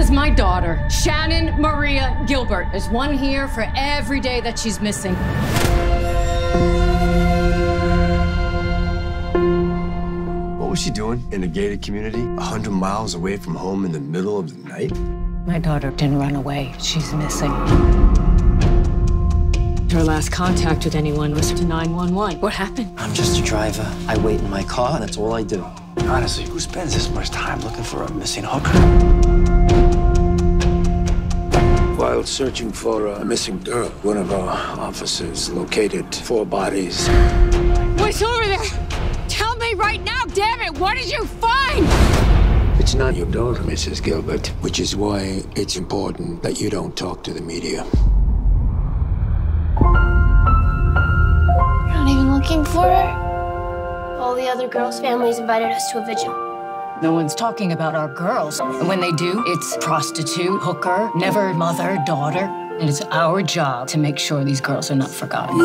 is my daughter, Shannan Maria Gilbert. There's one here for every day that she's missing. What was she doing in a gated community, 100 miles away from home in the middle of the night? My daughter didn't run away. She's missing. Her last contact with anyone was to 911. What happened? I'm just a driver. I wait in my car, and that's all I do. Honestly, who spends this much time looking for a missing hooker? While searching for a missing girl, one of our officers located four bodies. What's over there? Tell me right now, damn it! What did you find? It's not your daughter, Mrs. Gilbert, which is why it's important that you don't talk to the media. You're not even looking for her? All the other girls' families invited us to a vigil. No one's talking about our girls. And when they do, it's prostitute, hooker, never mother, daughter. And it's our job to make sure these girls are not forgotten.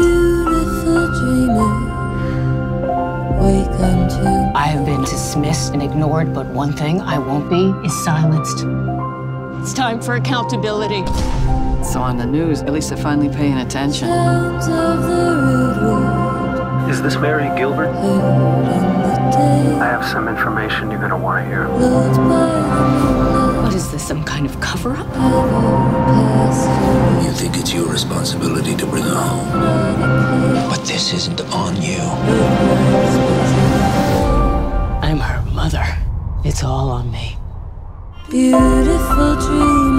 I have been dismissed and ignored, but one thing I won't be is silenced. It's time for accountability. So on the news, at least they're finally paying attention. Is this Mari Gilbert? I have some information you're gonna want to hear. What is this, some kind of cover up? You think it's your responsibility to bring her home. But this isn't on you. I'm her mother. It's all on me. Beautiful dreamer,